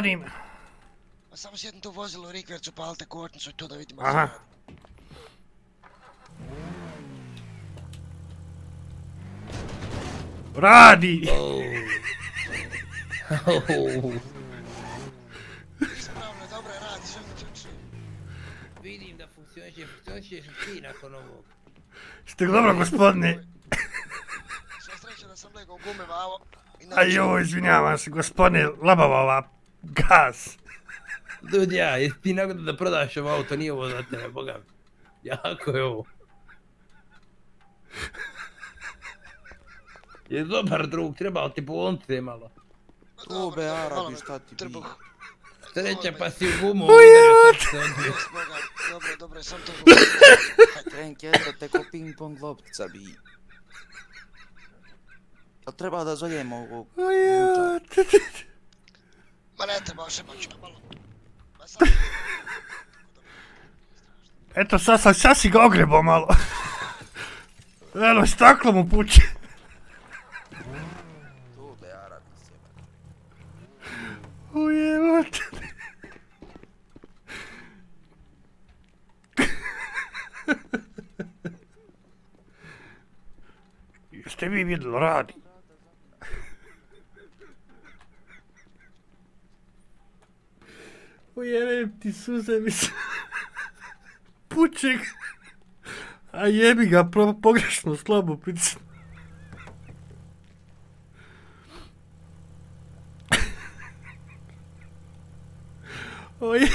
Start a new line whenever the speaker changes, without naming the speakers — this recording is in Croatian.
radim.
Ma samo sjedni tu vozilo rikvercu, palite kočnicu i to da vidimo
Aha.
što radi.
Radi!
Ispravno, dobro je radi, ključi.
Vidim da funkcioniše, funkcionišeš ti nakon ovog.
Ste dobro gospodine?
Sve sreće da sam legao gume vavo.
A joj, izvinjavam se, gospodine Labavova, gas.
Dudja, jesi ti nakon da prodaš ovo auto, nije ovo za tebe, boga mi. Jako je ovo. Je dobar drug, trebao ti polonce malo.
To be Arabi, šta ti bi?
Sreća pa si u gumu udario
dobro, dobro, sam to gume.
Krenk eto te ko ping pong loptica bi. Jel treba da zovemo ovog
Ujeo.
Ma ne treba, še moću malo. Ma sam...
Eto, sad sam, sad si ga ogrebao malo. Eno, staklo mu puće. Ujeo. Jeste vi vidjeli, radi. Ujevem ti suze mi se. Puček. A jebi ga, pro, pogrešno slabo pritisnu. Oj.